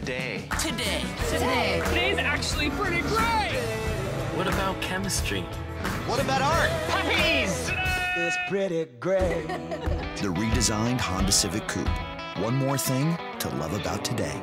today? Today. Today. Today's actually pretty great. What about chemistry? What about art? Puppies! It's pretty great. The redesigned Honda Civic Coupe. One more thing to love about today.